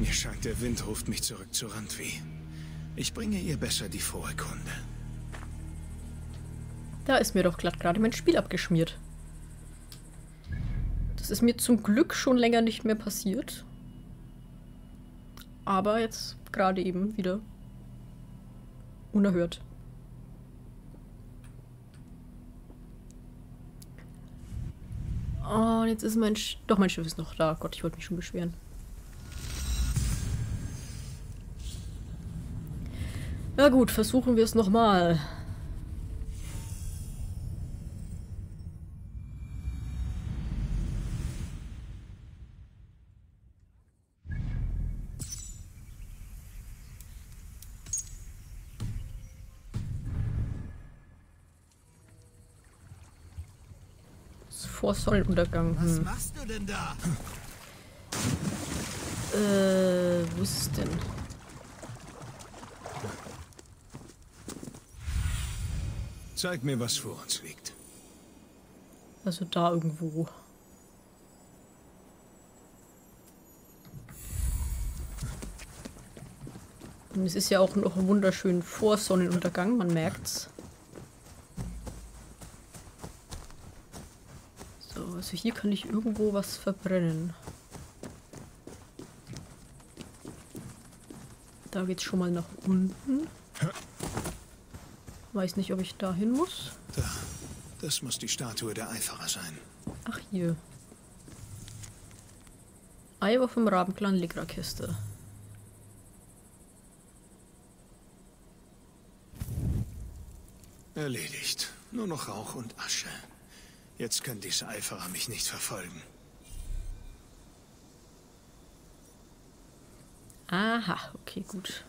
Mir scheint, der Wind ruft mich zurück zu Randvi. Ich bringe ihr besser die frohe Kunde. Da ist mir doch glatt gerade mein Spiel abgeschmiert. Das ist mir zum Glück schon länger nicht mehr passiert. Aber jetzt gerade eben wieder unerhört. Und jetzt ist mein... Sch Doch, mein Schiff ist noch da. Gott, ich wollte mich schon beschweren. Na gut, versuchen wir es nochmal. vor Sonnenuntergang. Hm. Was machst du denn da? Äh, wo ist es denn? Zeig mir, was vor uns liegt. Also da irgendwo. Und es ist ja auch noch wunderschön vor Sonnenuntergang, man merkt's. So, also hier kann ich irgendwo was verbrennen. Da geht's schon mal nach unten. Weiß nicht, ob ich da hin muss. Da. Das muss die Statue der Eiferer sein. Ach, hier. Eier vom Rabenclan Ligra-Kiste. Erledigt. Nur noch Rauch und Asche. Jetzt können diese Eiferer mich nicht verfolgen. Aha, okay, gut.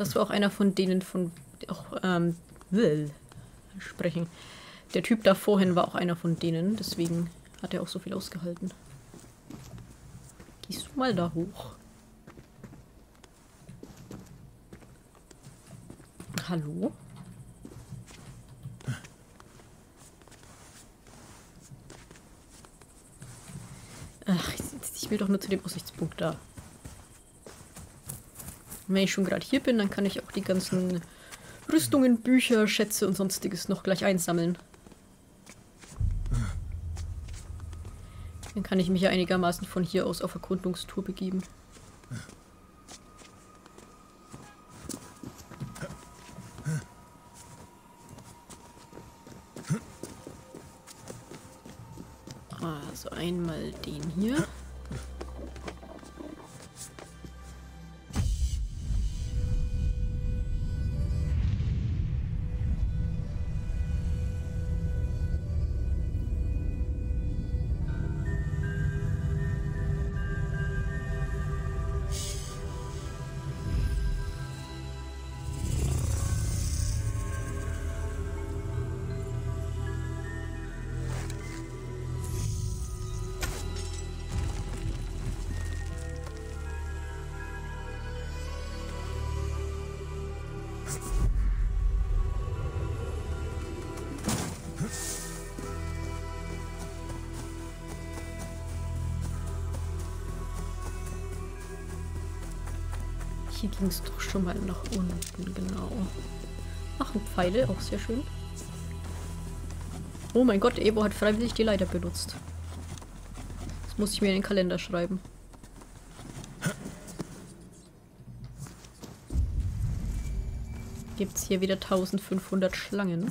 Das war auch einer von denen von auch ähm, will sprechen. Der Typ da vorhin war auch einer von denen, deswegen hat er auch so viel ausgehalten. Gehst du mal da hoch? Hallo? Ach, ich will doch nur zu dem Aussichtspunkt da. Und wenn ich schon gerade hier bin, dann kann ich auch die ganzen Rüstungen, Bücher, Schätze und sonstiges noch gleich einsammeln. Dann kann ich mich ja einigermaßen von hier aus auf Erkundungstour begeben. Hier ging es doch schon mal nach unten, genau. Ach, und Pfeile, auch sehr schön. Oh mein Gott, Evo hat freiwillig die Leiter benutzt. Das muss ich mir in den Kalender schreiben. Gibt es hier wieder 1500 Schlangen?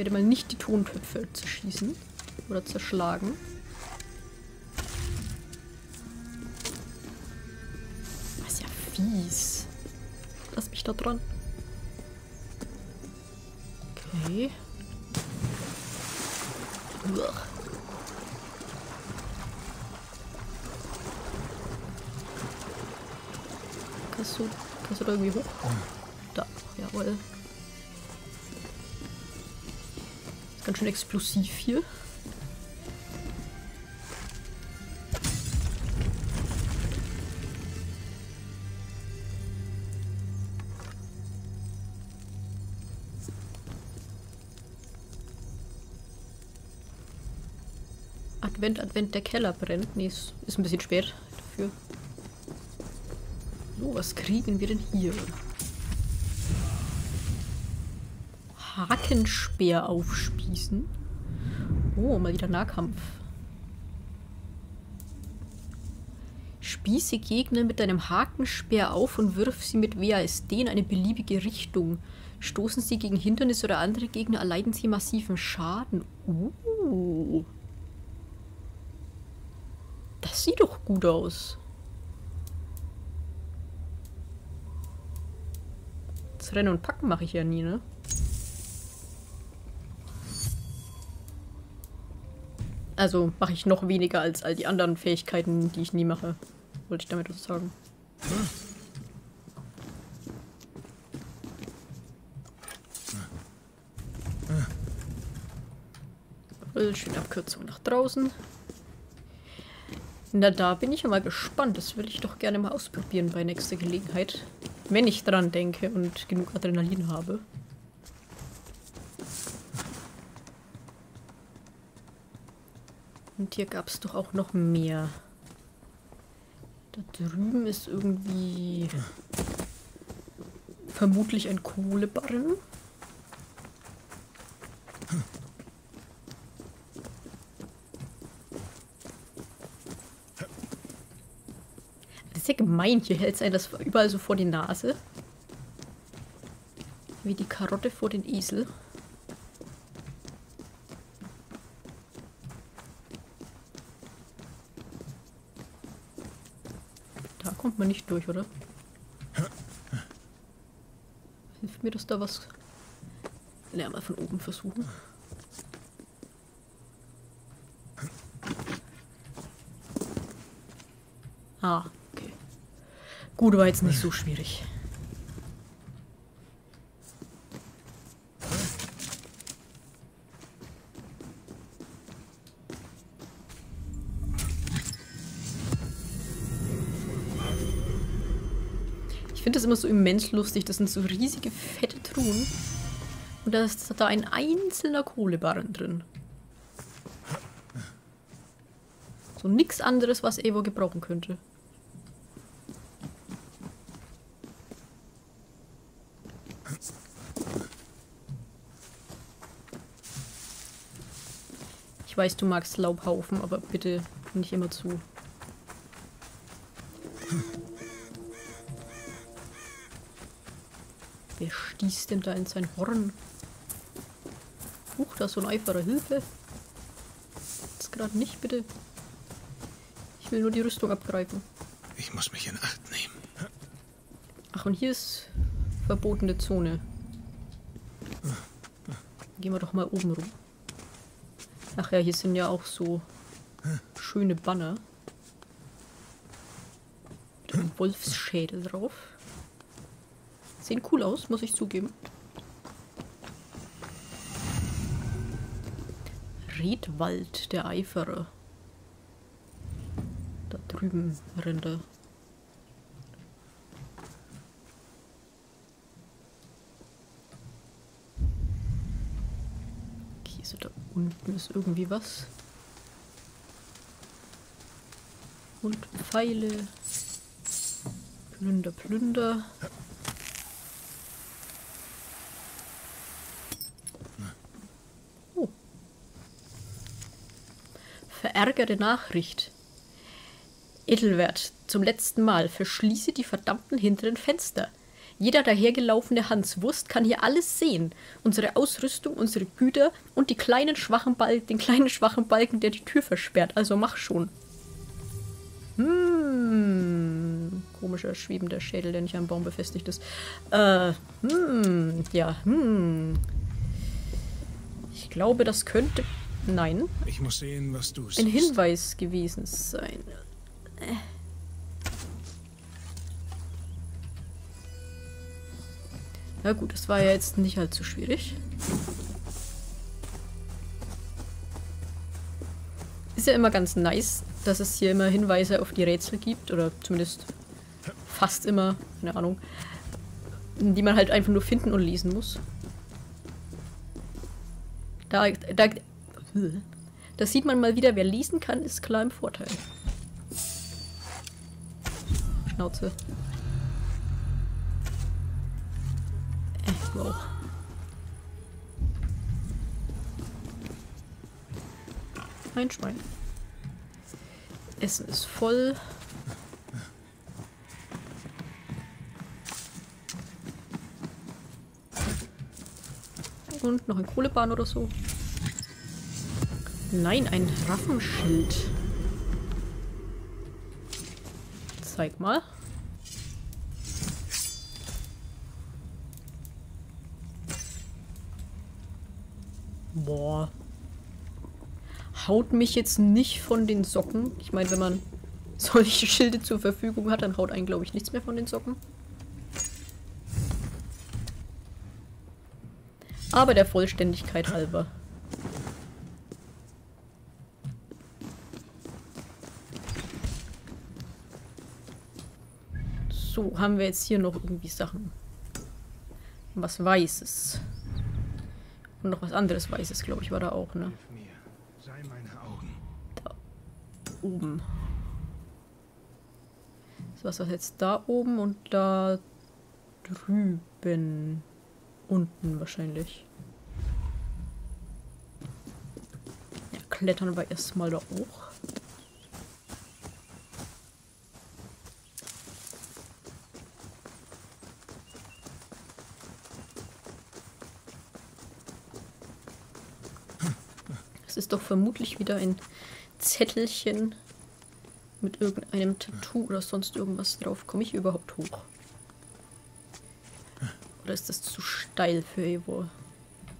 Werde mal nicht die Tontöpfe zerschießen oder zerschlagen. Das ist ja fies. Lass mich da dran. Okay. Uah. Kannst du, kannst du da irgendwie hoch? Da, jawohl. Ganz schön explosiv hier. Advent, Advent, der Keller brennt. Nee, ist, ist ein bisschen spät dafür. So, was kriegen wir denn hier? Hakenspeer aufspießen. Oh, mal wieder Nahkampf. Spieße Gegner mit deinem Hakenspeer auf und wirf sie mit WASD in eine beliebige Richtung. Stoßen sie gegen Hindernisse oder andere Gegner, erleiden sie massiven Schaden. Uh. Das sieht doch gut aus. Das Rennen und Packen mache ich ja nie, ne? Also mache ich noch weniger als all die anderen Fähigkeiten, die ich nie mache. Wollte ich damit was sagen. Schöne Abkürzung nach draußen. Na, da bin ich ja mal gespannt. Das will ich doch gerne mal ausprobieren bei nächster Gelegenheit. Wenn ich dran denke und genug Adrenalin habe. Und hier gab es doch auch noch mehr. Da drüben ist irgendwie vermutlich ein Kohlebarren. Das ist ja gemein. Hier hält es einem das überall so vor die Nase. Wie die Karotte vor den Esel. Man nicht durch, oder? Hilft mir das da was? Ja, mal von oben versuchen. Ah, okay. Gut, war jetzt nicht so schwierig. Ich finde das immer so immens lustig. Das sind so riesige, fette Truhen. Und da ist da ein einzelner Kohlebarren drin. So nix anderes, was Evo gebrauchen könnte. Ich weiß, du magst Laubhaufen, aber bitte nicht immer zu. Stieß denn da in sein Horn? Huch, da ist so ein Eiferer. Hilfe! Jetzt gerade nicht, bitte. Ich will nur die Rüstung abgreifen. Ich muss mich in Acht nehmen. Ach, und hier ist verbotene Zone. Gehen wir doch mal oben rum. Ach ja, hier sind ja auch so schöne Banner. Mit einem Wolfsschädel drauf. Sehen cool aus, muss ich zugeben. Redwald, der Eiferer. Da drüben Rinder. Okay, so da unten ist irgendwie was. Und Pfeile. Plünder, Plünder. Oh. Verärgerte Nachricht. Edelwert, zum letzten Mal, verschließe die verdammten hinteren Fenster. Jeder dahergelaufene Hanswurst kann hier alles sehen. Unsere Ausrüstung, unsere Güter und die kleinen schwachen Balken, den kleinen schwachen Balken, der die Tür versperrt. Also mach schon. Hm. Komischer schwebender Schädel, der nicht am Baum befestigt ist. Äh, hm. Ja, hm. Ich glaube, das könnte. Nein. Ich muss sehen, was du Ein siehst. Hinweis gewesen sein. Äh. Na gut, das war ja jetzt nicht allzu schwierig. Ist ja immer ganz nice, dass es hier immer Hinweise auf die Rätsel gibt, oder zumindest fast immer, keine Ahnung, die man halt einfach nur finden und lesen muss. Da, da, Da sieht man mal wieder, wer lesen kann, ist klar im Vorteil. Schnauze. Äh, wow. Ein Schwein. Essen ist voll. Und noch ein Kohlebahn oder so. Nein, ein Raffenschild. Zeig mal. Boah. Haut mich jetzt nicht von den Socken. Ich meine, wenn man solche Schilde zur Verfügung hat, dann haut einen, glaube ich, nichts mehr von den Socken. Aber der Vollständigkeit halber. So, haben wir jetzt hier noch irgendwie Sachen. Was Weißes. Und noch was anderes Weißes, glaube ich, war da auch, ne? Da oben. So, was ist jetzt da oben und da drüben. Unten wahrscheinlich. Ja, klettern wir erstmal da hoch. Es ist doch vermutlich wieder ein Zettelchen mit irgendeinem Tattoo oder sonst irgendwas drauf. Komme ich überhaupt hoch? Oder ist das zu steil für Evo?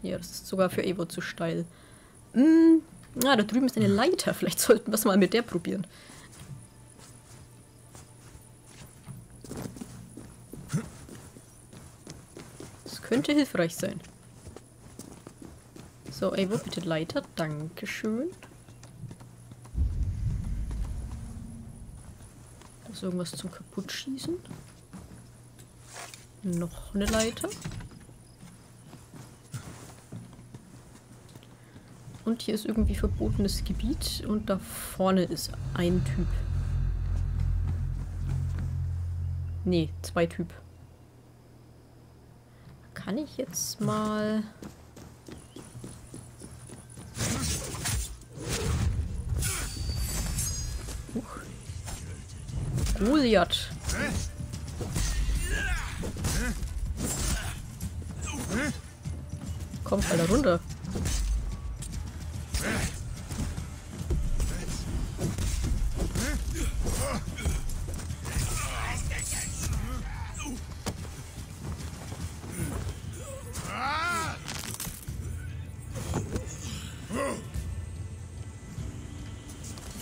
Ja, das ist sogar für Evo zu steil. Hm, ah, da drüben ist eine Leiter. Vielleicht sollten wir es mal mit der probieren. Das könnte hilfreich sein. So, Evo, bitte Leiter. Dankeschön. Da ist irgendwas zum Kaputtschießen. Noch eine Leiter. Und hier ist irgendwie verbotenes Gebiet und da vorne ist ein Typ. Nee, zwei Typ. Kann ich jetzt mal... Goliath. Komm, fall da runter.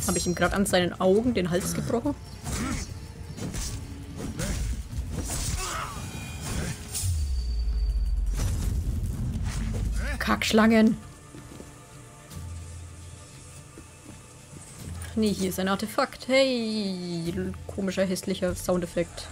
Habe ich ihm gerade an seinen Augen den Hals gebrochen? Kackschlangen. Nee, hier ist ein Artefakt. Hey, komischer, hässlicher Soundeffekt.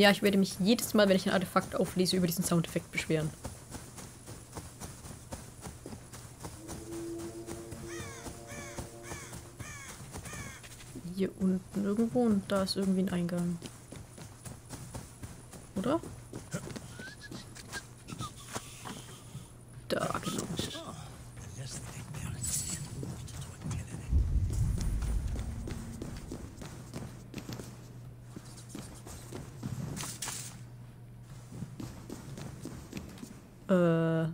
Ja, ich werde mich jedes Mal, wenn ich ein Artefakt auflese, über diesen Soundeffekt beschweren. Hier unten irgendwo und da ist irgendwie ein Eingang. Oder? Da, genau. Äh.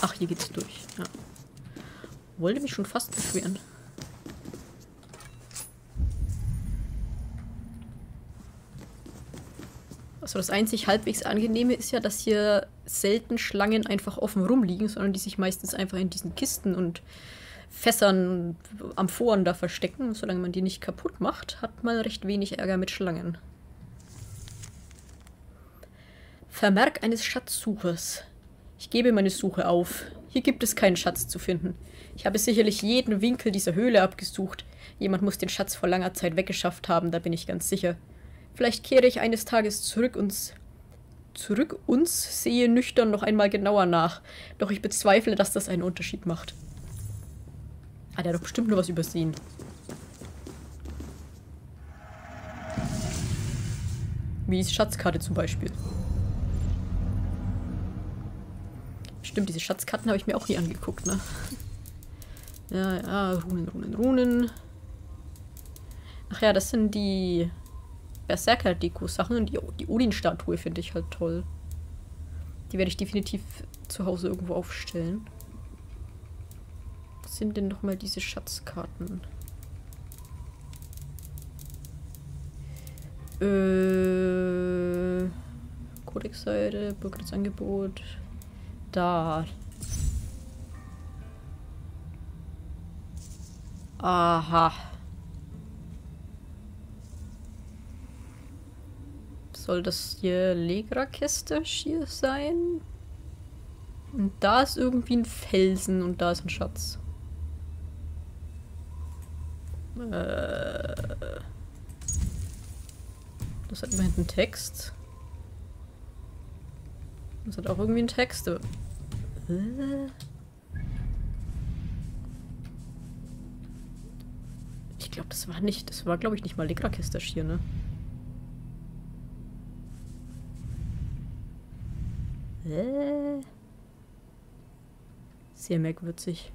Ach, hier geht's durch. Ja. Wollte mich schon fast beschweren. Also das einzig halbwegs angenehme ist ja, dass hier selten Schlangen einfach offen rumliegen, sondern die sich meistens einfach in diesen Kisten und Fässern, Amphoren da verstecken. Solange man die nicht kaputt macht, hat man recht wenig Ärger mit Schlangen. Vermerk eines Schatzsuchers. Ich gebe meine Suche auf. Hier gibt es keinen Schatz zu finden. Ich habe sicherlich jeden Winkel dieser Höhle abgesucht. Jemand muss den Schatz vor langer Zeit weggeschafft haben, da bin ich ganz sicher. Vielleicht kehre ich eines Tages zurück und zurück uns sehe nüchtern noch einmal genauer nach. Doch ich bezweifle, dass das einen Unterschied macht. Ah, der hat doch bestimmt nur was übersehen. Wie die Schatzkarte zum Beispiel. Stimmt, diese Schatzkarten habe ich mir auch nie angeguckt, ne? Ja, ja, Runen, Runen, Runen. Ach ja, das sind die Berserker-Deko-Sachen. Die, die Odin-Statue finde ich halt toll. Die werde ich definitiv zu Hause irgendwo aufstellen. Was sind denn nochmal diese Schatzkarten? Äh, Codex-Seite, Angebot. Da. Aha. Soll das hier Legra-Kiste hier sein? Und da ist irgendwie ein Felsen und da ist ein Schatz. Äh. Das hat immerhin einen Text. Das hat auch irgendwie einen Text. Ich glaube, das war nicht, das war glaube ich nicht mal Legra-Kiste hier, ne? Sehr merkwürdig.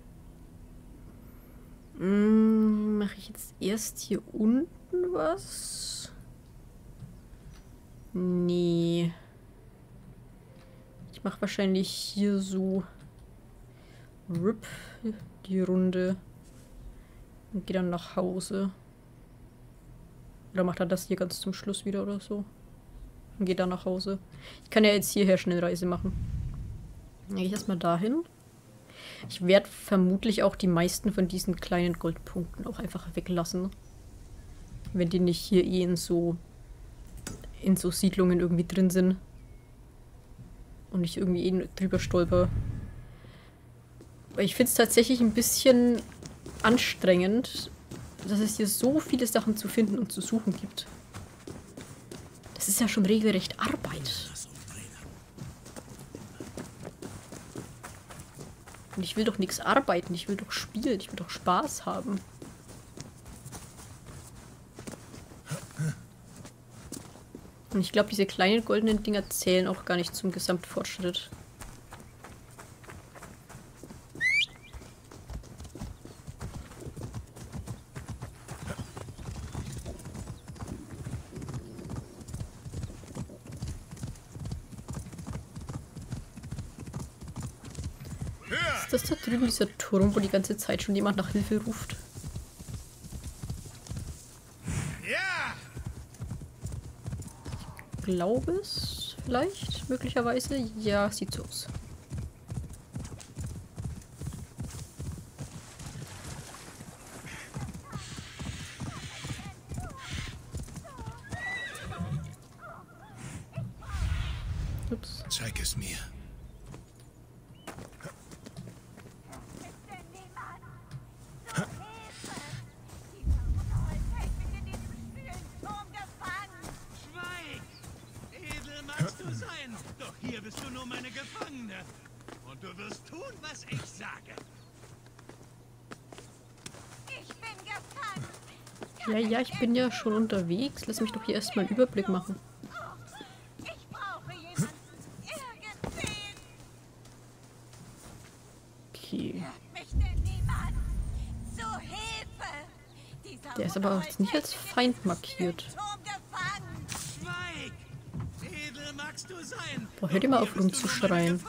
Hm, Mache ich jetzt erst hier unten was? Nee. Ich mache wahrscheinlich hier so RIP die Runde und gehe dann nach Hause. Oder macht er das hier ganz zum Schluss wieder oder so? Und geht dann nach Hause. Ich kann ja jetzt hierher Schnellreise machen. Dann gehe ich erstmal dahin. Ich werde vermutlich auch die meisten von diesen kleinen Goldpunkten auch einfach weglassen. Wenn die nicht hier eh in so in so Siedlungen irgendwie drin sind. Und ich irgendwie eh drüber stolper. Weil ich finde es tatsächlich ein bisschen anstrengend, dass es hier so viele Sachen zu finden und zu suchen gibt. Das ist ja schon regelrecht Arbeit. Und ich will doch nichts arbeiten, ich will doch spielen, ich will doch Spaß haben. Und ich glaube, diese kleinen goldenen Dinger zählen auch gar nicht zum Gesamtfortschritt. Ist das da drüben dieser Turm, wo die ganze Zeit schon jemand nach Hilfe ruft? Ja! Ich glaube es. Vielleicht, möglicherweise. Ja, sieht so aus. Ups. Zeig es mir. Ja, ja, ich bin ja schon unterwegs. Lass mich doch hier erstmal einen Überblick machen. Okay. Der ist aber auch nicht als Feind markiert. Boah, hört ihr mal auf rumzuschreien.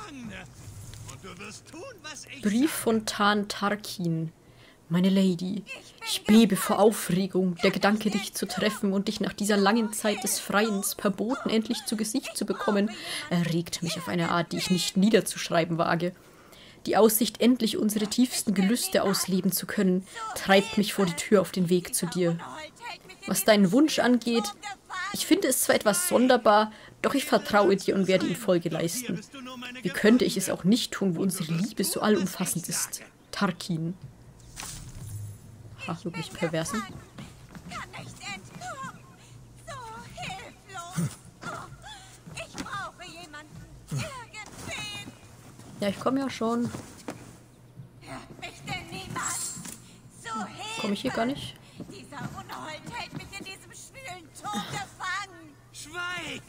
Brief von Tan Tarkin. Meine Lady, ich bebe vor Aufregung. Der Gedanke, dich zu treffen und dich nach dieser langen Zeit des Freiens verboten endlich zu Gesicht zu bekommen, erregt mich auf eine Art, die ich nicht niederzuschreiben wage. Die Aussicht, endlich unsere tiefsten Gelüste ausleben zu können, treibt mich vor die Tür auf den Weg zu dir. Was deinen Wunsch angeht, ich finde es zwar etwas sonderbar, doch ich vertraue dir und werde ihm Folge leisten. Wie könnte ich es auch nicht tun, wo unsere Liebe so allumfassend ist? Tarkin. Brauche jemanden. Irgendwen. Ja, ich komme ja schon. Komme ich hier gar nicht? Dieser Unhold hält mich in diesem schwülen Turm gefangen. Schweig!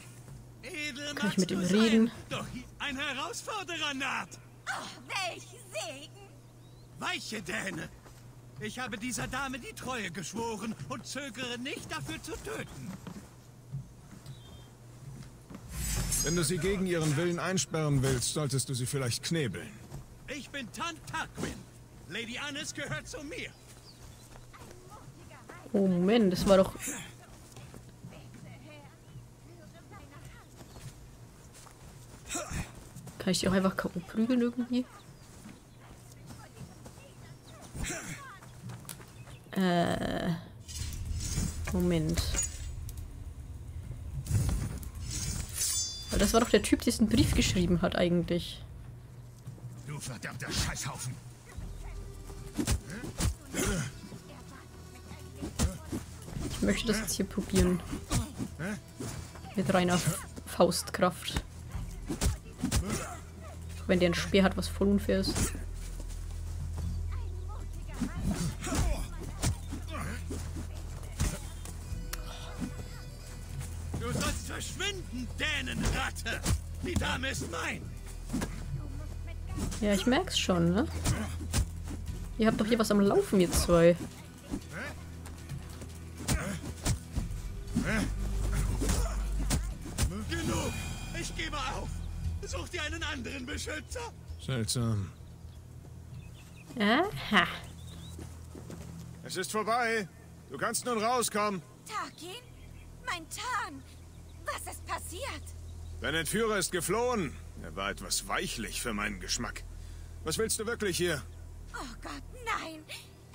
Edel Kann ich mit ihm du reden? Doch ein Herausforderer naht. Oh, welch Segen. Weiche Däne! Ich habe dieser Dame die Treue geschworen und zögere nicht, dafür zu töten. Wenn du sie gegen ihren Willen einsperren willst, solltest du sie vielleicht knebeln. Ich bin Tant Tarquin. Lady Annis gehört zu mir. Oh, Moment, das war doch... Kann ich die auch einfach K.O. prügeln irgendwie? Äh... Moment. Weil das war doch der Typ, der diesen Brief geschrieben hat eigentlich. Du verdammter Scheißhaufen. Ich möchte das jetzt hier probieren. Mit reiner Faustkraft. Auch wenn der ein Speer hat, was voll unfair ist. Ist mein. Ja, ich merk's schon, ne? Ihr habt doch hier was am Laufen, ihr zwei. Genug. Ich gebe auf. Such dir einen anderen Beschützer. Seltsam. Aha. Es ist vorbei. Du kannst nun rauskommen. Tarkin? Mein Tarn. Was ist passiert? Dein Entführer ist geflohen. Er war etwas weichlich für meinen Geschmack. Was willst du wirklich hier? Oh Gott, nein.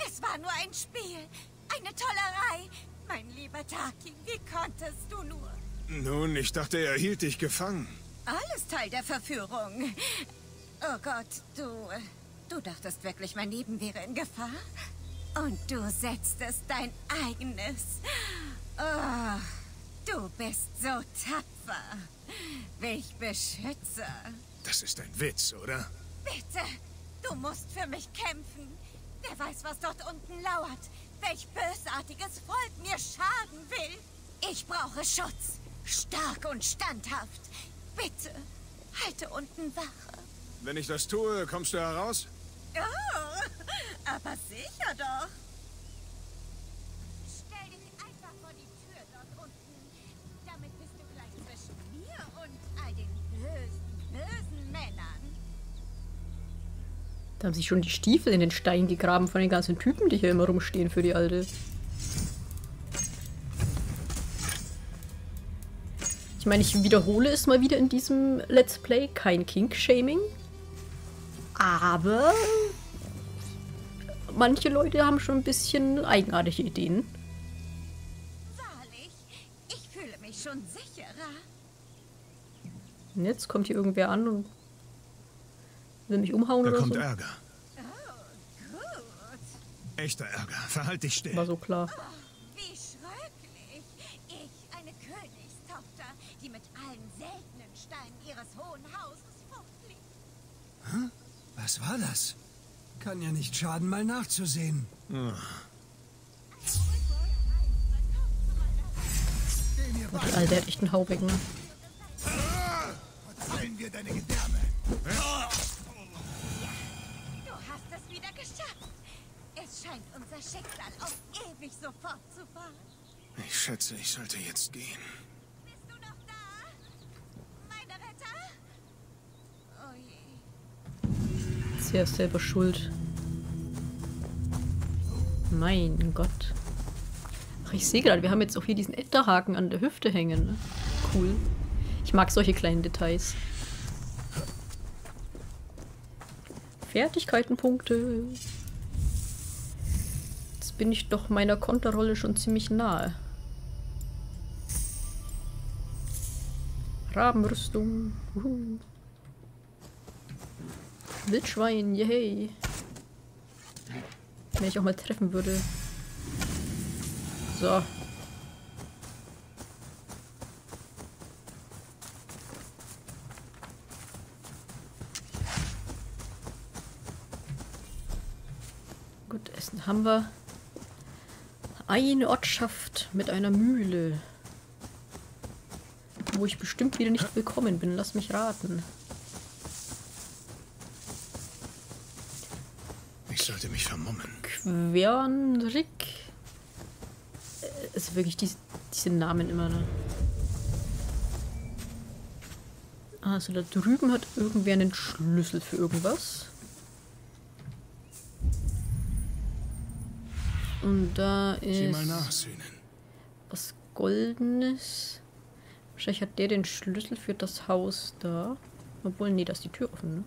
Es war nur ein Spiel. Eine Tollerei. Mein lieber Tarkin, wie konntest du nur? Nun, ich dachte, er hielt dich gefangen. Alles Teil der Verführung. Oh Gott, du. Du dachtest wirklich, mein Leben wäre in Gefahr? Und du setztest dein eigenes. Oh, du bist so tapfer. Welch Beschützer. Das ist ein Witz, oder? Bitte, du musst für mich kämpfen. Wer weiß, was dort unten lauert. Welch bösartiges Volk mir schaden will. Ich brauche Schutz. Stark und standhaft. Bitte, halte unten Wache. Wenn ich das tue, kommst du heraus? Oh, aber sicher doch. Haben sich schon die Stiefel in den Stein gegraben von den ganzen Typen, die hier immer rumstehen für die Alte. Ich meine, ich wiederhole es mal wieder in diesem Let's Play. Kein Kink-Shaming. Aber manche Leute haben schon ein bisschen eigenartige Ideen. Wahrlich, ich fühle mich schon sicherer. Und jetzt kommt hier irgendwer an und will mich umhauen Da oder kommt so. Ärger. Gut. Echter Ärger. Verhalt dich still. War so klar. Wie schröcklich. Ich, eine Königstochter, die mit allen seltenen Steinen ihres hohen Hauses fortfliegt. Was war das? Kann ja nicht schaden, mal nachzusehen. Die Alte hat echt einen Haubecken. Verzeihen wir deine Gedärme. Wieder geschafft. Es scheint unser Schicksal auf ewig so fortzufahren. Ich schätze, ich sollte jetzt gehen. Bist du noch da? Meine Retter? Oh je. Sie ist selber schuld. Mein Gott. Ach, ich sehe gerade, wir haben jetzt auch hier diesen Enterhaken an der Hüfte hängen. Ne? Cool. Ich mag solche kleinen Details. Fertigkeitenpunkte. Jetzt bin ich doch meiner Konterrolle schon ziemlich nahe. Rabenrüstung. Uhu. Wildschwein, yay. Wenn ich auch mal treffen würde. So. Gut, Essen haben wir. Eine Ortschaft mit einer Mühle. Wo ich bestimmt wieder nicht willkommen bin. Lass mich raten. Ich sollte mich vermummen. Quernrick. Es ist wirklich diese, diese Namen immer, ne? Also da drüben hat irgendwer einen Schlüssel für irgendwas. Und da ist was Goldenes. Wahrscheinlich hat der den Schlüssel für das Haus da. Obwohl, nee, da ist die Tür offen, ne?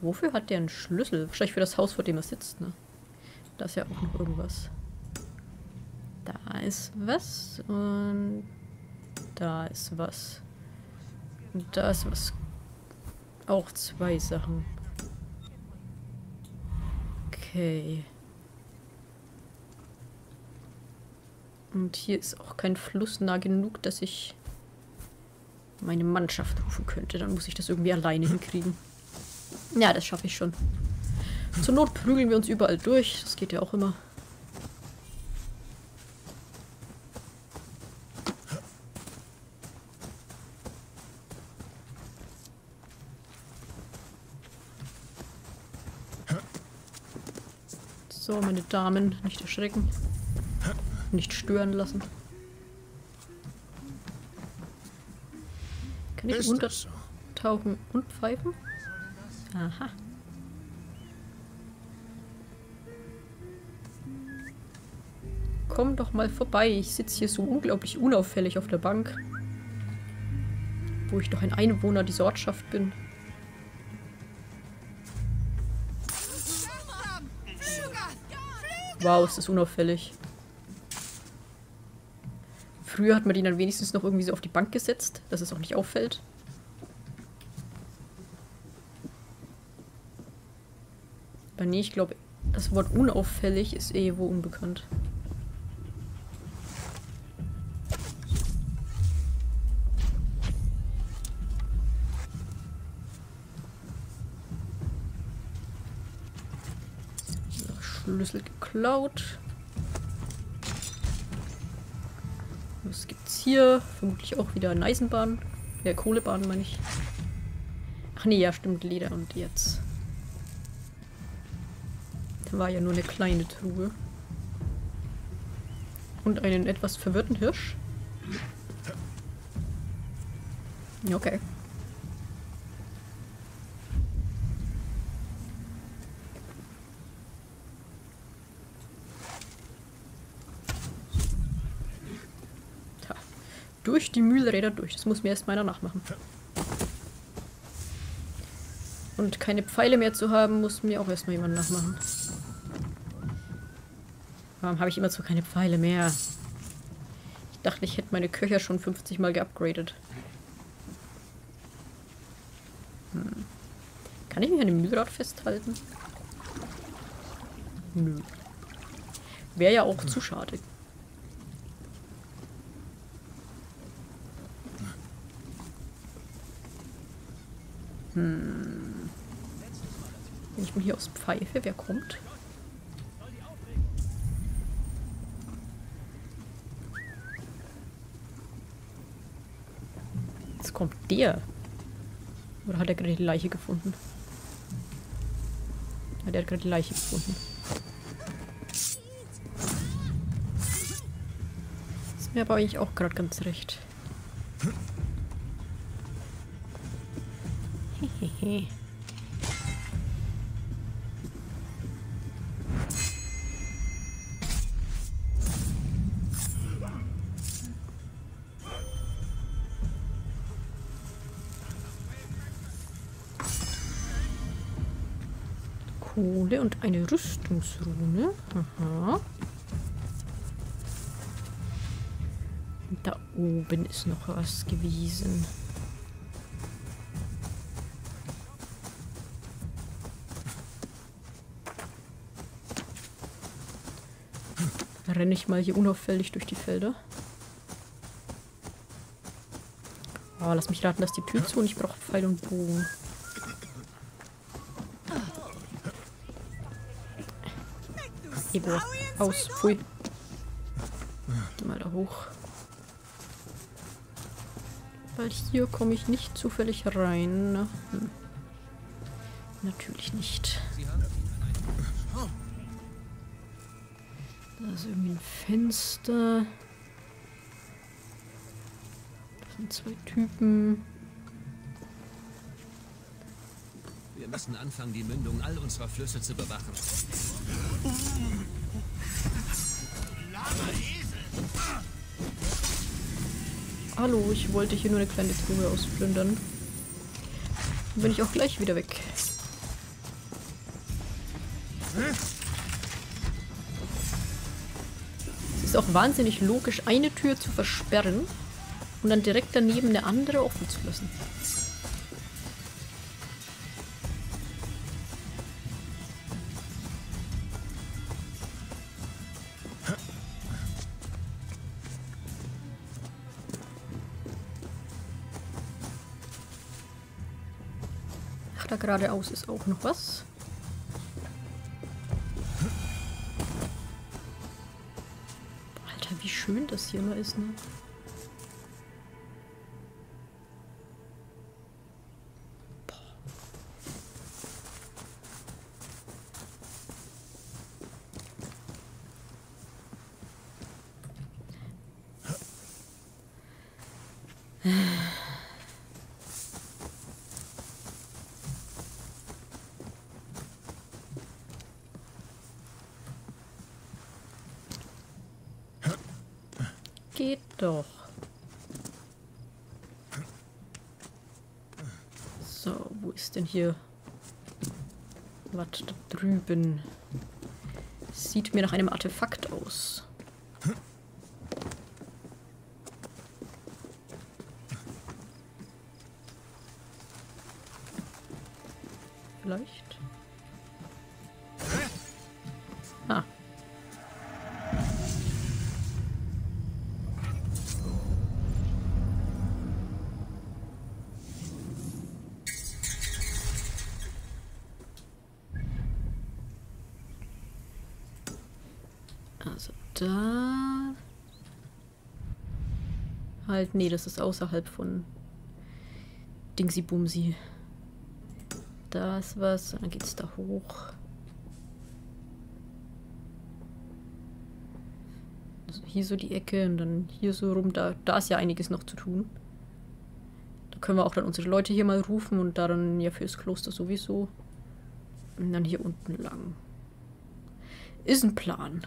Wofür hat der einen Schlüssel? Wahrscheinlich für das Haus, vor dem er sitzt, ne? Da ist ja auch noch irgendwas. Da ist was und da ist was. Und da ist was. Auch zwei Sachen. Okay. Und hier ist auch kein Fluss nah genug, dass ich meine Mannschaft rufen könnte. Dann muss ich das irgendwie alleine hinkriegen. Ja, das schaffe ich schon. Zur Not prügeln wir uns überall durch. Das geht ja auch immer. So, meine Damen, nicht erschrecken. Nicht stören lassen. Kann ich untertauchen und pfeifen? Aha. Komm doch mal vorbei. Ich sitze hier so unglaublich unauffällig auf der Bank. Wo ich doch ein Einwohner dieser Ortschaft bin. Wow, ist das unauffällig. Früher hat man ihn dann wenigstens noch irgendwie so auf die Bank gesetzt, dass es auch nicht auffällt. Aber nee, ich glaube, das Wort unauffällig ist eh wo unbekannt. Geklaut. Was gibt's hier? Vermutlich auch wieder eine Eisenbahn. Ja, Kohlebahn meine ich. Ach nee, ja, stimmt, Leder und jetzt. Da war ja nur eine kleine Truhe. Und einen etwas verwirrten Hirsch. Okay. Durch die Mühlräder durch. Das muss mir erst meiner nachmachen. Und keine Pfeile mehr zu haben, muss mir auch erstmal jemand nachmachen. Warum habe ich immer so keine Pfeile mehr? Ich dachte, ich hätte meine Köcher schon 50 Mal geupgradet. Hm. Kann ich mich an dem Mühlrad festhalten? Nö. Wäre ja auch zu schade. Hm. Wenn ich mal hier aus Pfeife, wer kommt? Jetzt kommt der. Oder hat er gerade die Leiche gefunden? Ja, der hat gerade die Leiche gefunden. Ist mir aber eigentlich auch gerade ganz recht. Kohle und eine Rüstungsrune. Aha. Da oben ist noch was gewesen. Renne ich mal hier unauffällig durch die Felder. Oh, lass mich raten, dass die Tür zu und ich brauche Pfeil und Bogen. Ebo, aus, pfui. Geh mal da hoch. Weil hier komme ich nicht zufällig rein. Hm. Natürlich nicht. Da ist irgendwie ein Fenster. Das sind zwei Typen. Wir müssen anfangen, die Mündung all unserer Flüsse zu bewachen. Hallo, ich wollte hier nur eine kleine Truhe ausplündern. Dann bin ich auch gleich wieder weg. Wahnsinnig logisch, eine Tür zu versperren und dann direkt daneben eine andere offen zu lassen. Ach, da geradeaus ist auch noch was. Schön das hier immer ist, ne? Geht doch. So, wo ist denn hier? Was da drüben? Sieht mir nach einem Artefakt aus. Vielleicht? Halt, nee, das ist außerhalb von Dingsy Bumsi. Ist was, und dann geht's da hoch. Also hier so die Ecke und dann hier so rum. Da, da ist ja einiges noch zu tun. Da können wir auch dann unsere Leute hier mal rufen und da dann ja fürs Kloster sowieso. Und dann hier unten lang. Ist ein Plan.